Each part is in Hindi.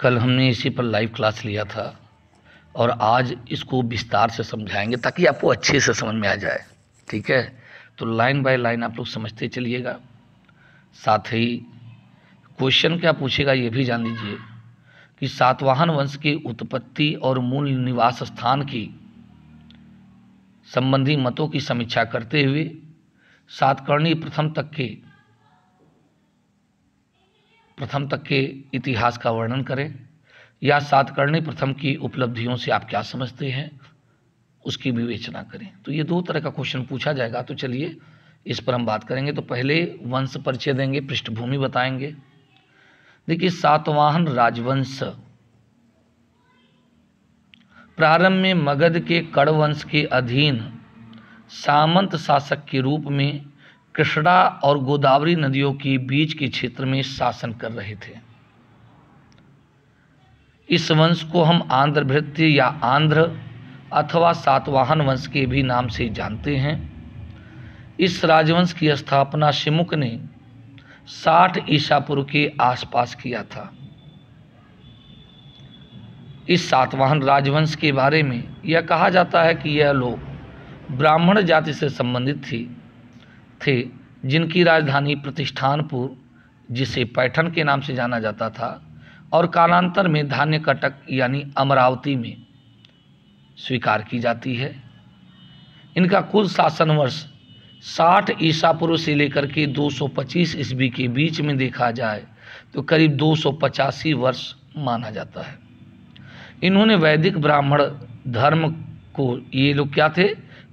कल हमने इसी पर लाइव क्लास लिया था और आज इसको विस्तार से समझाएँगे ताकि आपको अच्छे से समझ में आ जाए, ठीक है? तो लाइन बाय लाइन आप लोग समझते चलिएगा। साथ ही क्वेश्चन क्या पूछेगा ये भी जान लीजिए कि सातवाहन वंश की उत्पत्ति और मूल निवास स्थान की संबंधी मतों की समीक्षा करते हुए सातकर्णी प्रथम तक के प्रथम तक के इतिहास का वर्णन करें, या सातकर्णी प्रथम की उपलब्धियों से आप क्या समझते हैं, उसकी विवेचना करें। तो ये दो तरह का क्वेश्चन पूछा जाएगा। तो चलिए, इस पर हम बात करेंगे। तो पहले वंश परिचय देंगे, पृष्ठभूमि बताएँगे। देखिए, सातवाहन राजवंश। प्रारंभ में मगध के कड़वंश के अधीन सामंत शासक के रूप में कृष्णा और गोदावरी नदियों के बीच के क्षेत्र में शासन कर रहे थे। इस वंश को हम आंध्र भृत्य या आंध्र अथवा सातवाहन वंश के भी नाम से जानते हैं। इस राजवंश की स्थापना शिमुक ने 60 ईसा पूर्व के आसपास किया था। इस सातवाहन राजवंश के बारे में यह कहा जाता है कि यह लोग ब्राह्मण जाति से संबंधित थी। थे, जिनकी राजधानी प्रतिष्ठानपुर, जिसे पैठन के नाम से जाना जाता था, और कालांतर में धान्य कटक यानी अमरावती में स्वीकार की जाती है। इनका कुल शासन वर्ष 60 ईसा पूर्व से लेकर के 225 ईस्वी के बीच में देखा जाए तो करीब दो सौ पचासी वर्ष माना जाता है। इन्होंने वैदिक ब्राह्मण धर्म को, ये लोग क्या थे?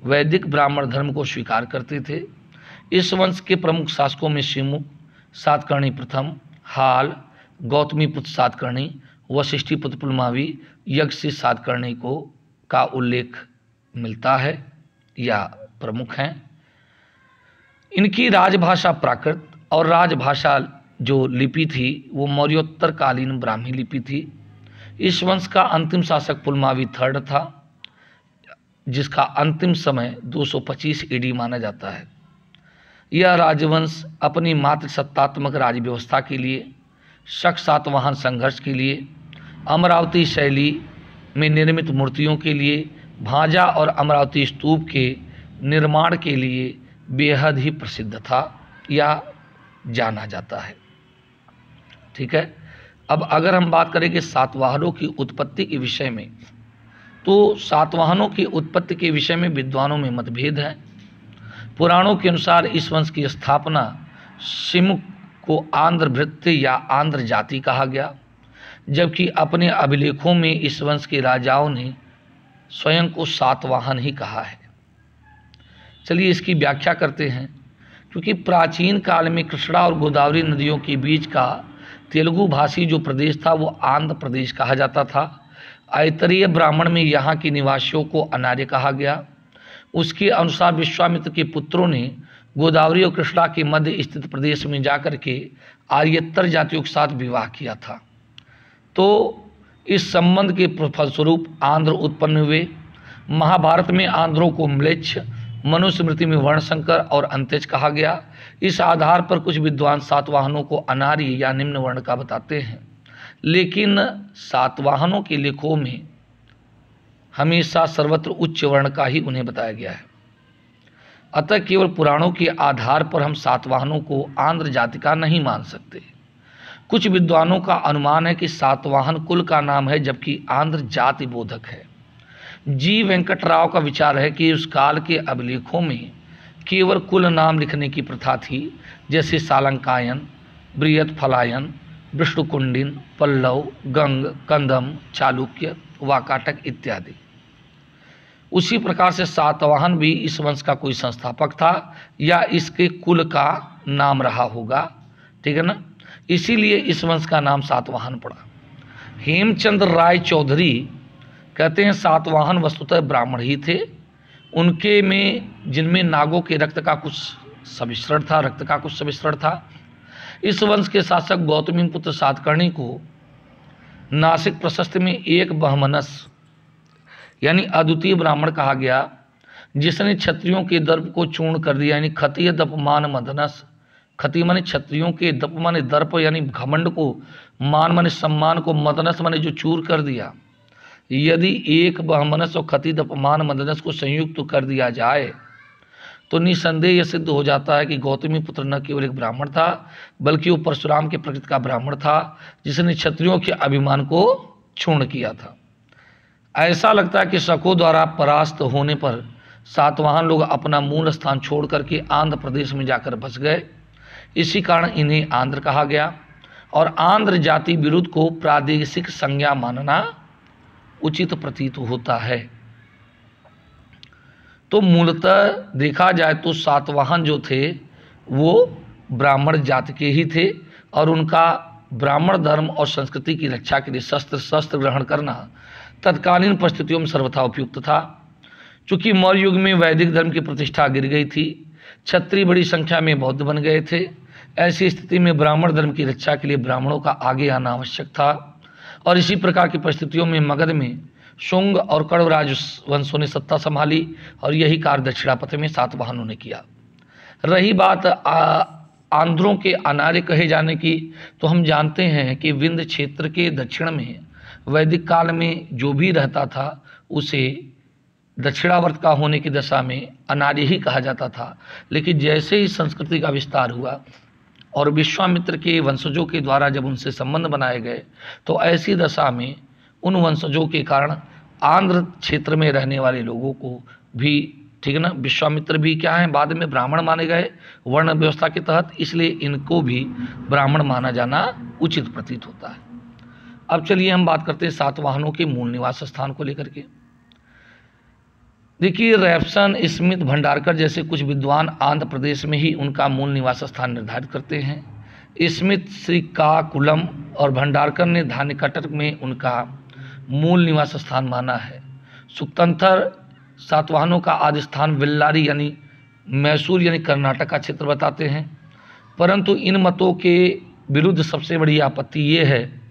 वैदिक ब्राह्मण धर्म को स्वीकार करते थे। इस वंश के प्रमुख शासकों में शिमुख सातकर्णी प्रथम, हाल, गौतमी पुत्र सातकर्णी, वशिष्ठी पुत्र पुलमावी, यज्ञ सातकर्णी को, का उल्लेख मिलता है, या प्रमुख हैं। इनकी राजभाषा प्राकृत और राजभाषा जो लिपि थी, वो मौर्योत्तरकालीन ब्राह्मी लिपि थी। इस वंश का अंतिम शासक पुलमावी थर्ड था, जिसका अंतिम समय 225 ईडी माना जाता है। यह राजवंश अपनी मात्र सत्तात्मक राज व्यवस्था के लिए, शक सातवाहन संघर्ष के लिए, अमरावती शैली में निर्मित मूर्तियों के लिए, भाजा और अमरावती स्तूप के निर्माण के लिए बेहद ही प्रसिद्ध था, या जाना जाता है। ठीक है? अब अगर हम बात करें कि सातवाहनों की उत्पत्ति के विषय में तो सातवाहनों की उत्पत्ति के विषय में विद्वानों में मतभेद है। पुराणों के अनुसार इस वंश की स्थापना सिमुख को आंध्र भृत्य या आंध्र जाति कहा गया, जबकि अपने अभिलेखों में इस वंश के राजाओं ने स्वयं को सातवाहन ही कहा है। चलिए इसकी व्याख्या करते हैं, क्योंकि प्राचीन काल में कृष्णा और गोदावरी नदियों के बीच का तेलुगु भाषी जो प्रदेश था, वो आंध्र प्रदेश कहा जाता था। आयतरीय ब्राह्मण में यहाँ के निवासियों को अनार्य कहा गया। उसके अनुसार विश्वामित्र के पुत्रों ने गोदावरी और कृष्णा के मध्य स्थित प्रदेश में जाकर के आर्यतर जातियों के साथ विवाह किया था। तो इस संबंध के फलस्वरूप आंध्र उत्पन्न हुए। महाभारत में आंध्रों को म्लेच्छ, मनुस्मृति में वर्णशंकर और अंत्यज कहा गया। इस आधार पर कुछ विद्वान सातवाहनों को अनार्य या निम्न वर्ण का बताते हैं। लेकिन सातवाहनों के लेखों में हमेशा सर्वत्र उच्च वर्ण का ही उन्हें बताया गया है। अतः केवल पुराणों के आधार पर हम सातवाहनों को आंध्र जाति का नहीं मान सकते। कुछ विद्वानों का अनुमान है कि सातवाहन कुल का नाम है, जबकि आंध्र जाति बोधक है। जी वेंकटराव का विचार है कि उस काल के अभिलेखों में केवल कुल नाम लिखने की प्रथा थी, जैसे सालंकायन बृहत फलायन, विष्णुकुंडिन, पल्लव, गंग, कंदम, चालुक्य, वाकाटक इत्यादि। उसी प्रकार से सातवाहन भी इस वंश का कोई संस्थापक था या इसके कुल का नाम रहा होगा। ठीक है ना? इसीलिए इस वंश का नाम सातवाहन पड़ा। हेमचंद्र राय चौधरी कहते हैं, सातवाहन वस्तुतः ब्राह्मण ही थे। उनके में, जिनमें नागों के रक्त का कुछ समिश्रण था, रक्त का कुछ समिश्रण था। इस वंश के शासक गौतमी पुत्र सातकर्णी को नासिक प्रशस्त में एक बहमनस यानी अद्वितीय ब्राह्मण कहा गया, जिसने क्षत्रियों के दर्प को चूर्ण कर दिया, यानी खतीय दपमान मदनस। खती माने क्षत्रियों के दप माने दर्प, यानी घमंड को, मान माने सम्मान को, मदनस माने जो चूर कर दिया। यदि एक बहमनस और खती दपमान मदनस को संयुक्त कर दिया जाए तो निसंदेह यह सिद्ध हो जाता है कि गौतमी पुत्र न केवल एक ब्राह्मण था, बल्कि वो परशुराम के प्रकृति का ब्राह्मण था, जिसने क्षत्रियों के अभिमान को क्षुण्ण किया था। ऐसा लगता है कि शको द्वारा परास्त होने पर सातवाहन लोग अपना मूल स्थान छोड़ करके आंध्र प्रदेश में जाकर बस गए। इसी कारण इन्हें आंध्र कहा गया और आंध्र जाति विरुद्ध को प्रादेशिक संज्ञा मानना उचित प्रतीत होता है। तो मूलतः देखा जाए तो सातवाहन जो थे, वो ब्राह्मण जाति के ही थे और उनका ब्राह्मण धर्म और संस्कृति की रक्षा के लिए शस्त्र शस्त्र ग्रहण करना तत्कालीन परिस्थितियों में सर्वथा उपयुक्त था। चूँकि मौर्य युग में वैदिक धर्म की प्रतिष्ठा गिर गई थी, क्षत्रिय बड़ी संख्या में बौद्ध बन गए थे, ऐसी स्थिति में ब्राह्मण धर्म की रक्षा के लिए ब्राह्मणों का आगे आना आवश्यक था। और इसी प्रकार की परिस्थितियों में मगध में शुंग और कड़व राजवंशों ने सत्ता संभाली और यही कार्य दक्षिणापथ में सातवाहनों ने किया। रही बात आंध्रों के अनार्य कहे जाने की तो हम जानते हैं कि विंध्य क्षेत्र के दक्षिण में वैदिक काल में जो भी रहता था, उसे दक्षिणावर्त का होने की दशा में अनार्य ही कहा जाता था। लेकिन जैसे ही संस्कृति का विस्तार हुआ और विश्वामित्र के वंशजों के द्वारा जब उनसे संबंध बनाए गए तो ऐसी दशा में उन वंशजों के कारण आंध्र क्षेत्र में रहने वाले लोगों को भी, ठीक है ना, विश्वामित्र भी क्या है, बाद में ब्राह्मण माने गए वर्ण व्यवस्था के तहत, इसलिए इनको भी ब्राह्मण माना जाना उचित प्रतीत होता है। अब चलिए हम बात करते हैं सातवाहनों के मूल निवास स्थान को लेकर के। देखिए, रैप्सन, स्मिथ, भंडारकर जैसे कुछ विद्वान आंध्र प्रदेश में ही उनका मूल निवास स्थान निर्धारित करते हैं। स्मिथ, श्रीकाकुलम और भंडारकर ने धान्यकटक में उनका मूल निवास स्थान माना है। सुकतंत्र सातवाहनों का आदि स्थान विल्लारी यानी मैसूर यानी कर्नाटक का क्षेत्र बताते हैं। परंतु इन मतों के विरुद्ध सबसे बड़ी आपत्ति ये है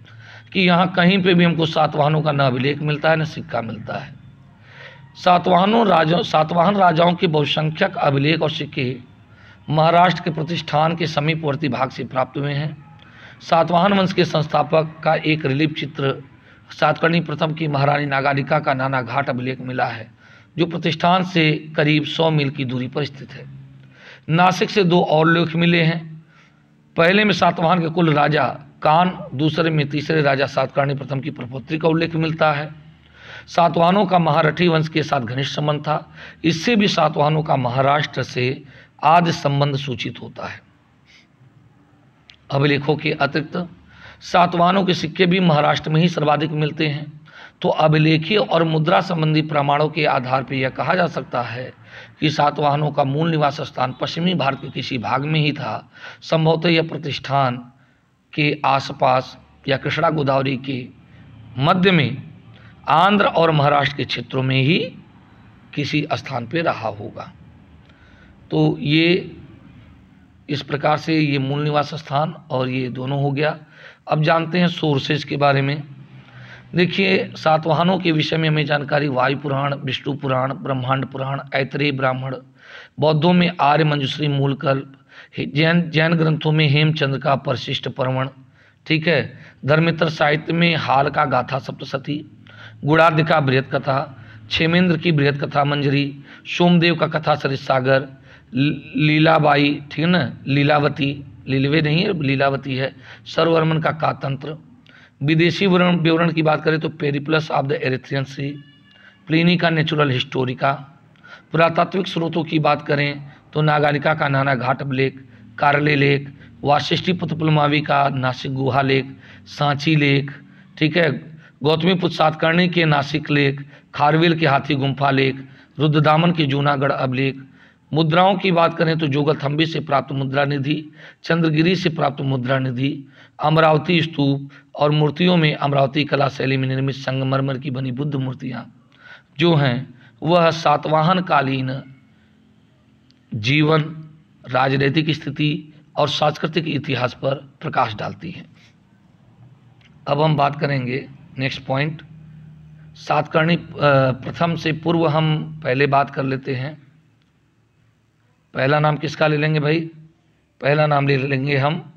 कि यहाँ कहीं पे भी हमको सातवाहनों का न अभिलेख मिलता है, न सिक्का मिलता है। सातवाहनों राजा सातवाहन राजाओं के बहुसंख्यक अभिलेख और सिक्के महाराष्ट्र के प्रतिष्ठान के समीपवर्ती भाग से प्राप्त हुए हैं। सातवाहन वंश के संस्थापक का एक रिलीफ चित्र, सातकर्णी प्रथम की महारानी नागालिका का नाना घाट अभिलेख मिला है, जो प्रतिष्ठान से करीब सौ मील की दूरी पर स्थित है। नासिक से दो और लेख मिले हैं। पहले में सातवाहन के कुल राजा कान, दूसरे में तीसरे राजा सातकर्णी प्रथम की प्रपोत्री का उल्लेख मिलता है। सातवाहनों का महारठी वंश के साथ घनिष्ठ संबंध था। इससे भी सातवाहनों का महाराष्ट्र से आदि संबंध सूचित होता है। अभिलेखों के अतिरिक्त, सातवाहनों के सिक्के भी महाराष्ट्र में ही सर्वाधिक मिलते हैं। तो अभिलेखीय और मुद्रा संबंधी प्रमाणों के आधार पर यह कहा जा सकता है कि सातवाहनों का मूल निवास स्थान पश्चिमी भारत के किसी भाग में ही था। संभवतः यह प्रतिष्ठान के आसपास या कृष्णा गोदावरी के मध्य में आंध्र और महाराष्ट्र के क्षेत्रों में ही किसी स्थान पर रहा होगा। तो ये इस प्रकार से ये मूल निवास स्थान और ये दोनों हो गया। अब जानते हैं सोर्सेज के बारे में। देखिए सातवाहनों के विषय में हमें जानकारी, वायु पुराण, विष्णु पुराण, ब्रह्मांड पुराण, ऐतरेय ब्राह्मण, बौद्धों में आर्य मंजुश्री मूलकल्प जैन जैन ग्रंथों में हेमचंद्र का परिशिष्ट परवण, ठीक है? धर्मित्र साहित्य में हाल का गाथा सप्तशती गुड़ार्ध का बृहद कथा क्षेमेंद्र की बृहद कथा मंजरी, सोमदेव का कथा सरित सागर लीलाबाई, ठीक है ना? लीलावती, लीलवे नहीं है, लीलावती है, सर्ववर्मन का कातंत्र। विदेशी विवरण विवरण की बात करें तो Periplus of the Erythraean Sea, Pliny का नेचुरल हिस्टोरिका। पुरातात्विक स्रोतों की बात करें तो नागारिका का नाना घाट लेख कारले लेख वाशिष्ठी पुतपुलमावी का नासिक गुहा लेख सांची लेख ठीक है गौतमी पुत्र सातकर्णी के नासिक लेख खारवेल के हाथी गुम्फा लेख रुद्रदामन के जूनागढ़ अभिलेख मुद्राओं की बात करें तो जोगल थम्बी से प्राप्त मुद्रा निधि चंद्रगिरी से प्राप्त मुद्रा निधि अमरावती स्तूप और मूर्तियों में अमरावती कला शैली में निर्मित संगमरमर की बनी बुद्ध मूर्तियाँ जो हैं, वह सातवाहन कालीन जीवन, राजनीतिक स्थिति और सांस्कृतिक इतिहास पर प्रकाश डालती हैं। अब हम बात करेंगे नेक्स्ट पॉइंट सातकर्णी प्रथम से पूर्व हम पहले बात कर लेते हैं। पहला नाम किसका ले लेंगे भाई? पहला नाम ले लेंगे हम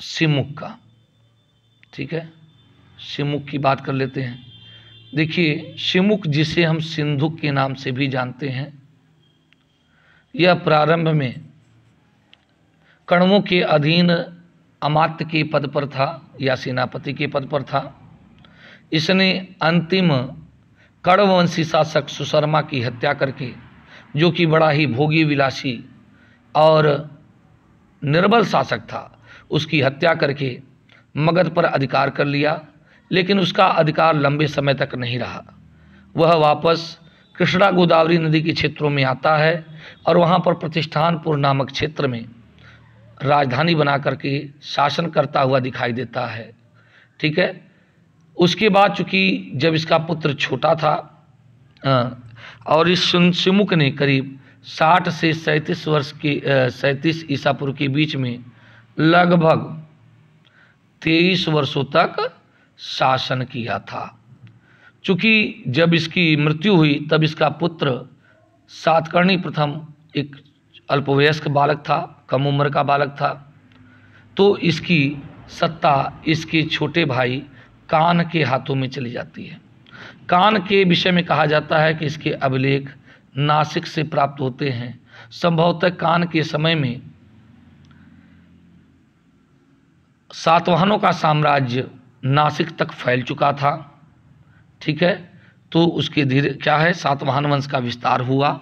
सिमुख का। ठीक है? सिमुक की बात कर लेते हैं। देखिए सिमुक जिसे हम सिंधु के नाम से भी जानते हैं यह प्रारंभ में कण्वों के अधीन अमात्य के पद पर था या सेनापति के पद पर था। इसने अंतिम कड़वंशी शासक सुशर्मा की हत्या करके, जो कि बड़ा ही भोगी विलासी और निर्बल शासक था, उसकी हत्या करके मगध पर अधिकार कर लिया, लेकिन उसका अधिकार लंबे समय तक नहीं रहा। वह वापस कृष्णा गोदावरी नदी के क्षेत्रों में आता है और वहाँ पर प्रतिष्ठानपुर नामक क्षेत्र में राजधानी बना करके शासन करता हुआ दिखाई देता है। ठीक है? उसके बाद चूँकि जब इसका पुत्र छोटा था और इस सिमुक ने करीब साठ से सैंतीस वर्ष के सैंतीस ईसापुर के बीच में लगभग तेईस वर्षों तक शासन किया था। चूँकि जब इसकी मृत्यु हुई, तब इसका पुत्र सातकर्णी प्रथम एक अल्पवयस्क बालक था, कम उम्र का बालक था। तो इसकी सत्ता, इसके छोटे भाई कान के हाथों में चली जाती है। कान के विषय में कहा जाता है कि इसके अभिलेख नासिक से प्राप्त होते हैं। संभवतः कान के समय में सातवाहनों का साम्राज्य नासिक तक फैल चुका था। ठीक है? तो उसके धीरे, क्या है? सातवाहन वंश का विस्तार हुआ।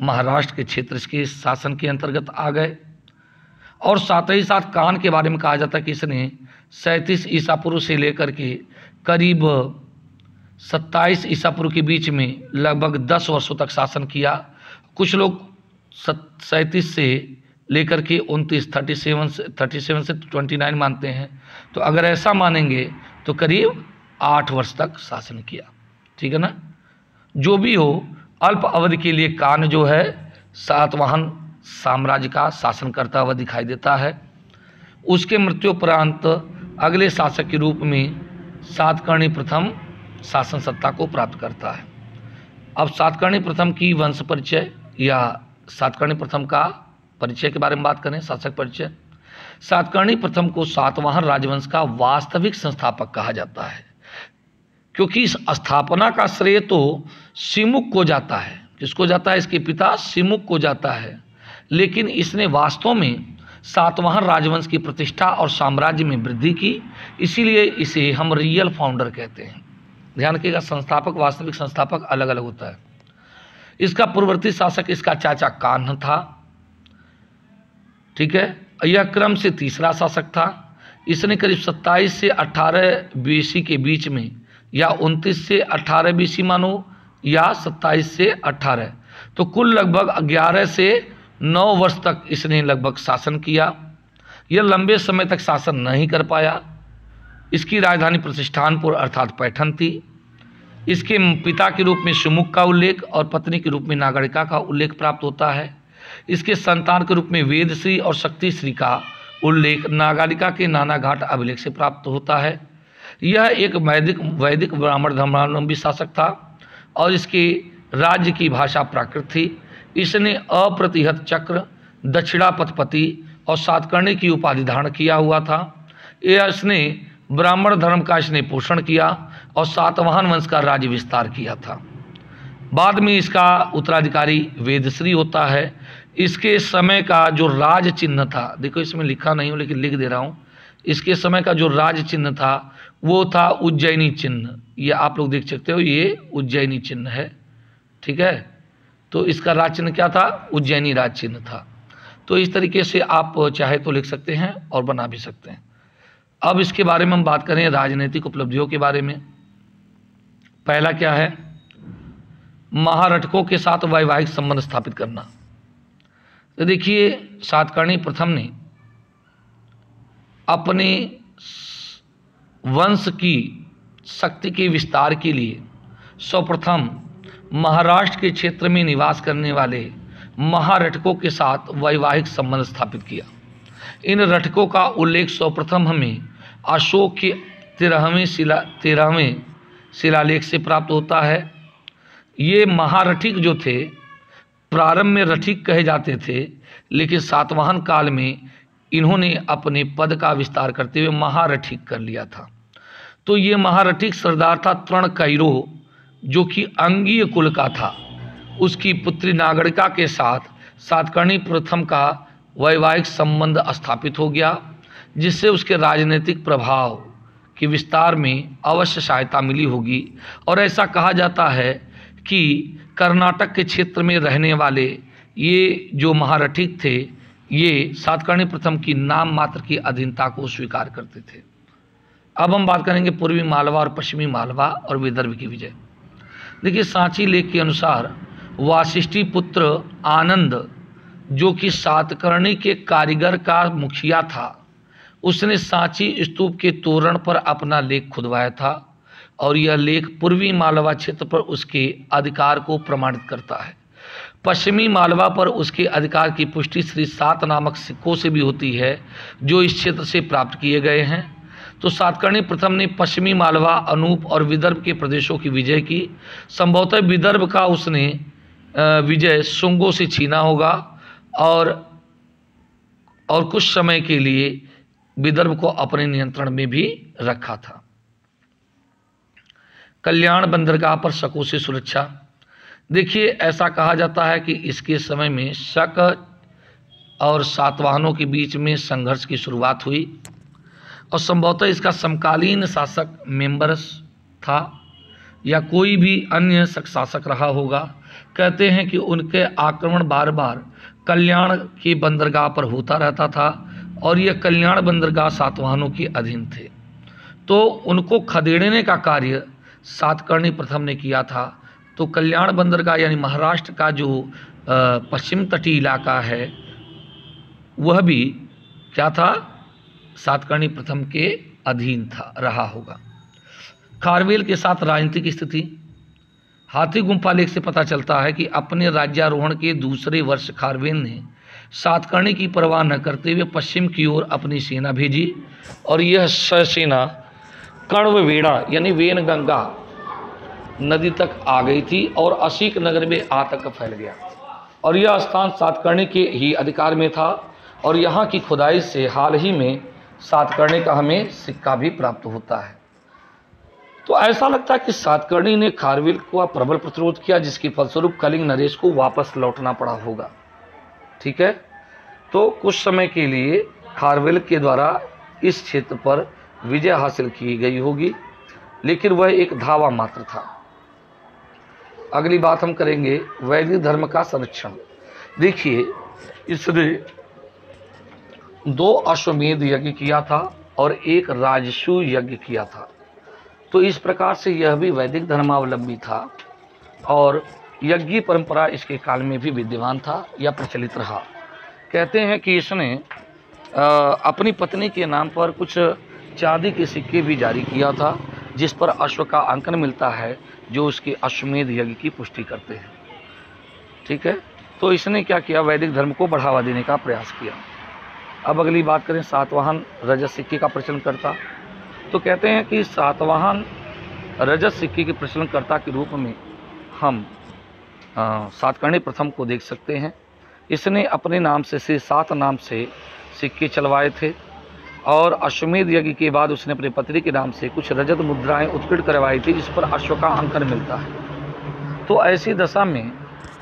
महाराष्ट्र के क्षेत्र के शासन के अंतर्गत आ गए। और साथ ही साथ कान के बारे में कहा जाता है कि इसने सैंतीस ईसापुर से लेकर के करीब सत्ताईस ईसापुर के बीच में लगभग दस वर्षों तक शासन किया। कुछ लोग सैंतीस से लेकर के उनतीस थर्टी सेवन से थर्टी सेवन से ट्वेंटी नाइन मानते हैं। तो अगर ऐसा मानेंगे तो करीब आठ वर्ष तक शासन किया। ठीक है ना? जो भी हो, अल्प अवधि के लिए कान जो है सातवाहन साम्राज्य का शासन करता हुआ दिखाई देता है। उसके मृत्युपरांत अगले शासक के रूप में सातकर्णी प्रथम शासन सत्ता को प्राप्त करता है। अब सातकर्णी प्रथम की वंश परिचय या सातकर्णी प्रथम का परिचय के बारे में बात करें, शासक परिचय। सातकर्णी प्रथम को सातवाहन राजवंश का वास्तविक संस्थापक कहा जाता है। क्योंकि इस स्थापना का श्रेय तो सिमुक को जाता है। किसको जाता है? इसके पिता सिमुक को जाता है। लेकिन इसने वास्तव में सातवाहन राजवंश की प्रतिष्ठा और साम्राज्य में वृद्धि की, इसीलिए इसे हम रियल फाउंडर कहते हैं। ध्यान रखिएगा, संस्थापक, वास्तविक संस्थापक अलग अलग होता है। इसका पूर्ववर्ती शासक, इसका चाचा कान्ह था। ठीक है? यह क्रम से तीसरा शासक था। इसने करीब 27 से 18 बीसी के बीच में या 29 से 18 बीसी मानो, या 27 से 18 तो कुल लगभग 11 से 9 वर्ष तक इसने लगभग शासन किया। यह लंबे समय तक शासन नहीं कर पाया। इसकी राजधानी प्रतिष्ठानपुर अर्थात पैठन थी। इसके पिता के रूप में सुमुख का उल्लेख और पत्नी के रूप में नागरिका का उल्लेख प्राप्त होता है। इसके संतान के रूप में वेदश्री और शक्तिश्री का उल्लेख नागारिका के नाना घाट अभिलेख से प्राप्त होता है। यह एक वैदिक वैदिक ब्राह्मण धर्मावलंबी शासक था और इसके राज्य की भाषा प्राकृत थी। इसने अप्रतिहत चक्र दक्षिणा पथपति और सातकर्णी की उपाधि धारण किया हुआ था। यह इसने ब्राह्मण धर्म का इसने पोषण किया और सातवाहन वंश का राज्य विस्तार किया था। बाद में इसका उत्तराधिकारी वेदश्री होता है। इसके समय का जो राज चिन्ह था, देखो इसमें लिखा नहीं हूँ, लेकिन लिख दे रहा हूँ। इसके समय का जो राज चिन्ह था वो था उज्जैनी चिन्ह। ये आप लोग देख सकते हो, ये उज्जैनी चिन्ह है। ठीक है? तो इसका राज चिन्ह क्या था? उज्जैनी राज चिन्ह था। तो इस तरीके से आप चाहे तो लिख सकते हैं और बना भी सकते हैं। अब इसके बारे में हम बात करें राजनीतिक उपलब्धियों के बारे में। पहला क्या है? महारटकों के साथ वैवाहिक संबंध स्थापित करना। तो देखिए, सातकर्णी प्रथम ने अपने वंश की शक्ति के विस्तार के लिए सर्वप्रथम महाराष्ट्र के क्षेत्र में निवास करने वाले महारटकों के साथ वैवाहिक संबंध स्थापित किया। इन रटकों का उल्लेख सर्वप्रथम हमें अशोक के तेरहवें शिला, तेरहवें शिलालेख से प्राप्त होता है। ये महारठिक जो थे, प्रारंभ में रठिक कहे जाते थे, लेकिन सातवाहन काल में इन्होंने अपने पद का विस्तार करते हुए महारठिक कर लिया था। तो ये महारठिक सरदार था तृण कैरो, जो कि अंगीय कुल का था, उसकी पुत्री नागरिका के साथ सातकर्णी प्रथम का वैवाहिक संबंध स्थापित हो गया, जिससे उसके राजनीतिक प्रभाव के विस्तार में अवश्य सहायता मिली होगी। और ऐसा कहा जाता है कि कर्नाटक के क्षेत्र में रहने वाले ये जो महारठिक थे, ये सातकर्णी प्रथम की नाम मात्र की अधीनता को स्वीकार करते थे। अब हम बात करेंगे पूर्वी मालवा और पश्चिमी मालवा और विदर्भ की विजय। देखिए, सांची लेख के अनुसार वाशिष्ठी पुत्र आनंद, जो कि सातकर्णी के कारीगर का मुखिया था, उसने सांची स्तूप के तोरण पर अपना लेख खुदवाया था और यह लेख पूर्वी मालवा क्षेत्र पर उसके अधिकार को प्रमाणित करता है। पश्चिमी मालवा पर उसके अधिकार की पुष्टि श्री सात नामक सिक्कों से भी होती है, जो इस क्षेत्र से प्राप्त किए गए हैं। तो सातकर्णी प्रथम ने पश्चिमी मालवा, अनूप और विदर्भ के प्रदेशों की विजय की। संभवतः विदर्भ का उसने विजय सुंगों से छीना होगा और और कुछ समय के लिए विदर्भ को अपने नियंत्रण में भी रखा था। कल्याण बंदरगाह पर शकों से सुरक्षा। देखिए, ऐसा कहा जाता है कि इसके समय में शक और सातवाहनों के बीच में संघर्ष की शुरुआत हुई। और संभवतः इसका समकालीन शासक मेंबर्स था या कोई भी अन्य शासक रहा होगा। कहते हैं कि उनके आक्रमण बार बार कल्याण की बंदरगाह पर होता रहता था और यह कल्याण बंदरगाह सातवाहनों के अधीन थे। तो उनको खदेड़ने का कार्य सातकर्णी प्रथम ने किया था। तो कल्याण बंदरगाह यानी महाराष्ट्र का जो पश्चिम तटीय इलाका है, वह भी क्या था? सातकर्णी प्रथम के अधीन था, रहा होगा। खारवेल के साथ राजनीतिक स्थिति। हाथी गुम्फा लेख से पता चलता है कि अपने राज्यारोहण के दूसरे वर्ष खारवेल ने सातकर्णी की परवाह न करते हुए पश्चिम की ओर अपनी सेना भेजी और यह सेना कण्ववेड़ा यानी वेनगंगा नदी तक आ गई थी और अशीक नगर में आतंक फैल गया। और यह स्थान सातकर्णी के ही अधिकार में था और यहाँ की खुदाई से हाल ही में सातकर्णी का हमें सिक्का भी प्राप्त होता है। तो ऐसा लगता है कि सातकर्णी ने खारविल को प्रबल प्रतिरोध किया, जिसके फलस्वरूप कलिंग नरेश को वापस लौटना पड़ा होगा। ठीक है? तो कुछ समय के लिए खारवेल के द्वारा इस क्षेत्र पर विजय हासिल की गई होगी, लेकिन वह एक धावा मात्र था। अगली बात हम करेंगे वैदिक धर्म का संरक्षण। देखिए, इसने दो अश्वमेध यज्ञ किया था और एक राजसु यज्ञ किया था। तो इस प्रकार से यह भी वैदिक धर्मावलंबी था और यज्ञ परंपरा इसके काल में भी विद्यमान था या प्रचलित रहा। कहते हैं कि इसने अपनी पत्नी के नाम पर कुछ चांदी के सिक्के भी जारी किया था, जिस पर अश्व का अंकन मिलता है, जो उसके अश्वमेध यज्ञ की पुष्टि करते हैं। ठीक है? तो इसने क्या किया? वैदिक धर्म को बढ़ावा देने का प्रयास किया। अब अगली बात करें सातवाहन रजत सिक्के का प्रचलन करता तो कहते हैं कि सातवाहन रजत सिक्के के प्रचलनकर्ता के रूप में हम सातकर्णी प्रथम को देख सकते हैं। इसने अपने नाम से से सात नाम से सिक्के चलवाए थे और अश्वमेध यज्ञ के बाद उसने अपने पत्नी के नाम से कुछ रजत मुद्राएँ उत्कीर्ण करवाई थी, जिस पर अश्व का अंकन मिलता है। तो ऐसी दशा में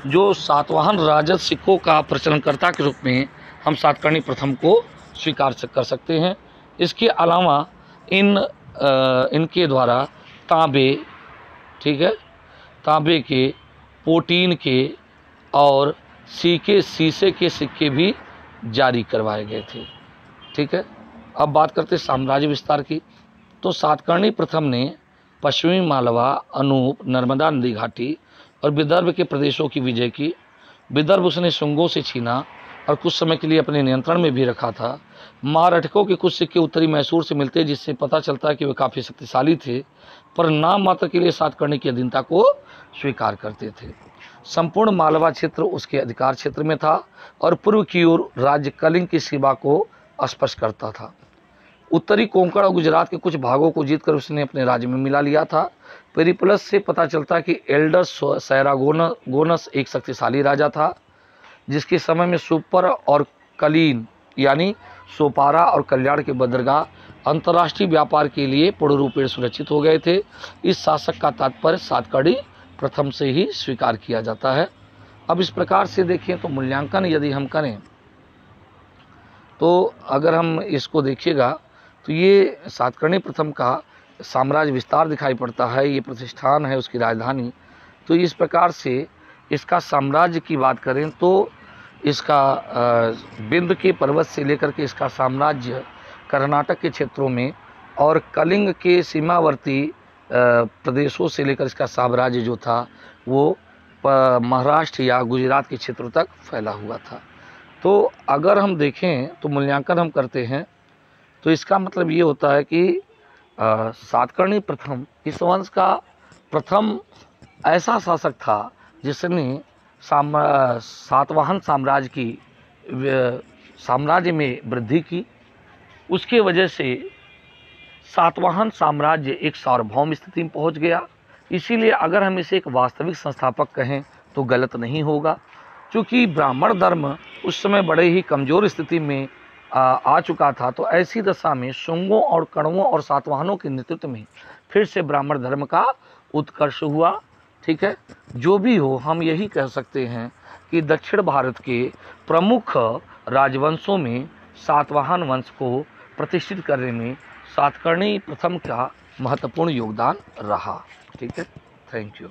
जो सातवाहन राजत सिक्कों का प्रचलनकर्ता के रूप में हम सातकर्णी प्रथम को स्वीकार कर सकते हैं। इसके अलावा इन आ, इनके द्वारा तांबे ठीक है तांबे के पोटीन के और सीके शीशे के सिक्के भी जारी करवाए गए थे। ठीक है अब बात करते साम्राज्य विस्तार की। तो सातकर्णी प्रथम ने पश्चिमी मालवा अनूप नर्मदा नदी घाटी और विदर्भ के प्रदेशों की विजय की। विदर्भ उसने शुंगों से छीना और कुछ समय के लिए अपने नियंत्रण में भी रखा था। महारठकों के कुछ सिक्के उत्तरी मैसूर से मिलते जिससे पता चलता है कि वे काफ़ी शक्तिशाली थे, पर नाम मात्र के लिए साथ करने की अधीनता को स्वीकार करते थे। संपूर्ण मालवा क्षेत्र उसके अधिकार क्षेत्र में था और पूर्व की ओर राज्य कलिंग की सीमा को स्पर्श करता था। उत्तरी कोंकण और गुजरात के कुछ भागों को जीतकर उसने अपने राज्य में मिला लिया था। पेरिप्लस से पता चलता कि एल्डर सैरागोन गोनस एक शक्तिशाली राजा था। जिसके समय में सुपर और कलीन, यानी सोपारा और कल्याण के बंदरगाह अंतर्राष्ट्रीय व्यापार के लिए पूर्ण रूप में सुरक्षित हो गए थे। इस शासक का तात्पर्य सातकड़ी प्रथम से ही स्वीकार किया जाता है। अब इस प्रकार से देखें तो मूल्यांकन यदि हम करें तो अगर हम इसको देखिएगा तो ये सातकर्णी प्रथम का साम्राज्य विस्तार दिखाई पड़ता है, ये प्रतिष्ठान है, उसकी राजधानी। तो इस प्रकार से इसका साम्राज्य की बात करें तो इसका बिंद के पर्वत से लेकर के इसका साम्राज्य कर्नाटक के क्षेत्रों में और कलिंग के सीमावर्ती प्रदेशों से लेकर इसका साम्राज्य जो था, वो महाराष्ट्र या गुजरात के क्षेत्रों तक फैला हुआ था। तो अगर हम देखें तो मूल्यांकन हम करते हैं तो इसका मतलब ये होता है कि सातकर्णी प्रथम, इस वंश का प्रथम ऐसा शासक था जिसने साम सातवाहन साम्राज्य की साम्राज्य में वृद्धि की उसके वजह से सातवाहन साम्राज्य एक सार्वभौम स्थिति में पहुँच गया। इसीलिए अगर हम इसे एक वास्तविक संस्थापक कहें तो गलत नहीं होगा। क्योंकि ब्राह्मण धर्म उस समय बड़े ही कमज़ोर स्थिति में आ, आ चुका था तो ऐसी दशा में शुंगों और कणवों और सातवाहनों के नेतृत्व में फिर से ब्राह्मण धर्म का उत्कर्ष हुआ। ठीक है? जो भी हो, हम यही कह सकते हैं कि दक्षिण भारत के प्रमुख राजवंशों में सातवाहन वंश को प्रतिष्ठित करने में सातकर्णी प्रथम का महत्वपूर्ण योगदान रहा। ठीक है? Thank you